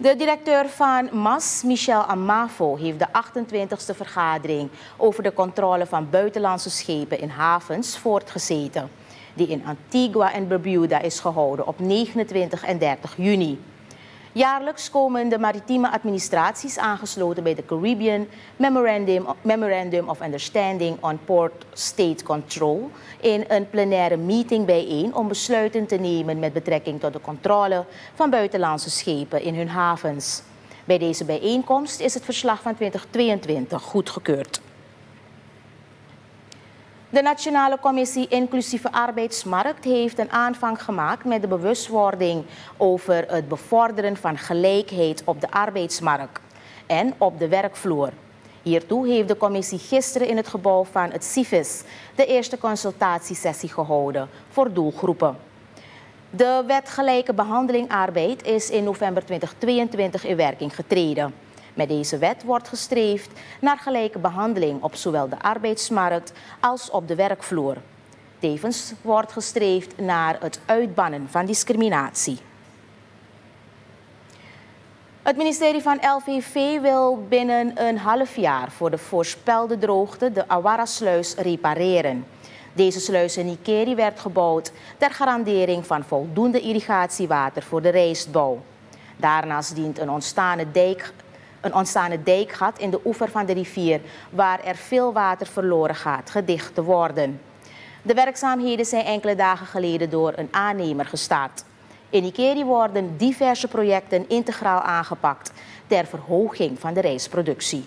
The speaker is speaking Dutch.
De directeur van MAS, Michel Amavo, heeft de 28e vergadering over de controle van buitenlandse schepen in havens voortgezeten, die in Antigua en Barbuda is gehouden op 29 en 30 juni. Jaarlijks komen de maritieme administraties aangesloten bij de Caribbean Memorandum, Memorandum of Understanding on Port State Control in een plenaire meeting bijeen om besluiten te nemen met betrekking tot de controle van buitenlandse schepen in hun havens. Bij deze bijeenkomst is het verslag van 2022 goedgekeurd. De Nationale Commissie Inclusieve Arbeidsmarkt heeft een aanvang gemaakt met de bewustwording over het bevorderen van gelijkheid op de arbeidsmarkt en op de werkvloer. Hiertoe heeft de commissie gisteren in het gebouw van het CIVIS de eerste consultatiesessie gehouden voor doelgroepen. De wet gelijke behandeling arbeid is in november 2022 in werking getreden. Met deze wet wordt gestreefd naar gelijke behandeling op zowel de arbeidsmarkt als op de werkvloer. Tevens wordt gestreefd naar het uitbannen van discriminatie. Het ministerie van LVV wil binnen een half jaar voor de voorspelde droogte de Awara-sluis repareren. Deze sluis in Nikeri werd gebouwd ter garandering van voldoende irrigatiewater voor de rijstbouw. Daarnaast dient een ontstane dijk een ontstaande dijkgat in de oever van de rivier, waar er veel water verloren gaat, gedicht te worden. De werkzaamheden zijn enkele dagen geleden door een aannemer gestart. In Ikeri worden diverse projecten integraal aangepakt ter verhoging van de rijstproductie.